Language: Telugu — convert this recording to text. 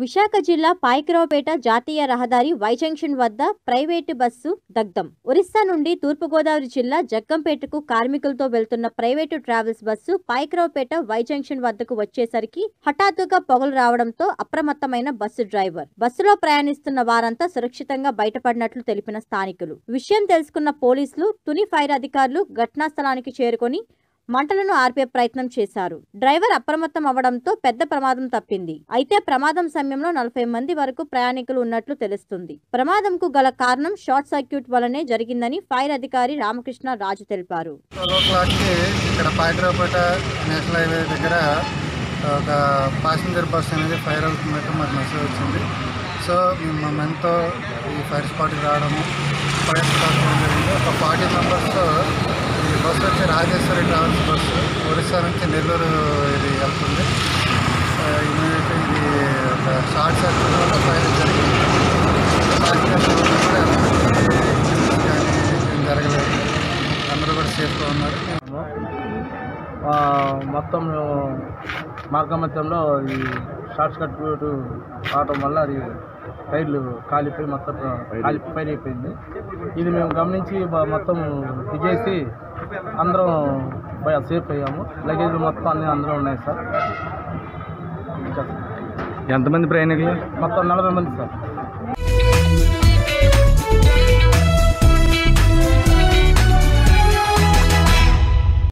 విశాఖ జిల్లా పాయకరావుపేట జాతీయ రహదారి వై జంక్షన్ వద్ద ప్రైవేటు బస్సు దగ్ధం. ఒరిస్సా నుండి తూర్పుగోదావరి జిల్లా జగ్గంపేటకు కార్మికులతో వెళ్తున్న private travels bus Payakaraopeta Y junction వద్దకు వచ్చేసరికి హఠాత్తుగా పొగలు రావడంతో అప్రమత్తమైన బస్సు డ్రైవర్. బస్సులో ప్రయాణిస్తున్న వారంతా సురక్షితంగా బయటపడినట్లు తెలిపిన స్థానికులు. విషయం తెలుసుకున్న పోలీసులు తుని ఫైర్ అధికారులు ఘటనా స్థలానికి చేరుకొని మంటలను ఆర్పే ప్రయత్నం చేశారు. డ్రైవర్ అప్రమత్తం అవడంతో పెద్ద ప్రమాదం తప్పింది. అయితే ప్రమాదం సమయంలో నలభై మంది వరకు ప్రయాణికులు ఉన్నట్లు తెలుస్తుంది. ప్రమాదంకు గల కారణం షార్ట్ సర్క్యూట్ వలనే జరిగిందని ఫైర్ అధికారి రామకృష్ణ రాజు తెలిపారు. దగ్గర ఒక ప్యాసింజర్ బస్ అనేది ఫైర్ అవుతున్నట్టు మాకు మెసేజ్ వచ్చింది. సో మేము మా ఈ ఫైర్ స్పాట్కి రావడము ఫైర్ స్పాట్ జరిగింది. ఒక ఫార్టీ మెంబర్స్తో బస్సు వచ్చి రాజేశ్వరి ట్రావెల్స్ బస్సు ఒరిస్సా నుంచి నెల్లూరు ఇది వెళ్తుంది. ఇమీడియట్గా ఇది ఒక షార్ట్ సర్క్యూట్ వల్ల ఫైర్ జరిగింది. కానీ జరగలేదు అందరూ కూడా సేఫ్గా ఉన్నారు మొత్తం మేము మార్గమధ్యంలో ఈ షార్ట్ సర్క్యూట్ రావటం వల్ల అది టైర్లు కాలిపోయి మొత్తం కాలి పైన అయిపోయింది ఇది మేము గమనించి మొత్తం దిగేసి అందరం బయ సేఫ్ అయ్యాము. లగేజ్ మొత్తం అన్ని అందరూ ఉన్నాయి సార్. ఎంతమంది ప్రయాణికులు? మొత్తం నలభై మంది సార్.